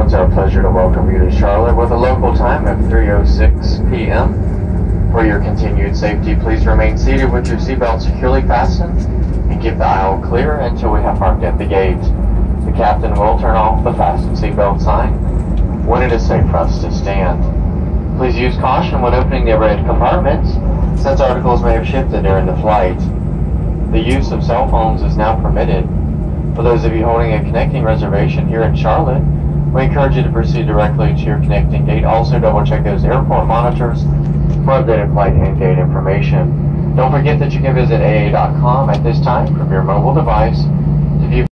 it's our pleasure to welcome you to Charlotte with a local time of 3.06 p.m. For your continued safety, please remain seated with your seatbelt securely fastened and keep the aisle clear until we have parked at the gate. The captain will turn off the fasten seatbelt sign when it is safe for us to stand. Please use caution when opening the overhead compartments since articles may have shifted during the flight. The use of cell phones is now permitted. For those of you holding a connecting reservation here in Charlotte, we encourage you to proceed directly to your connecting gate. Also, double check those airport monitors for updated flight and gate information. Don't forget that you can visit AA.com at this time from your mobile device to view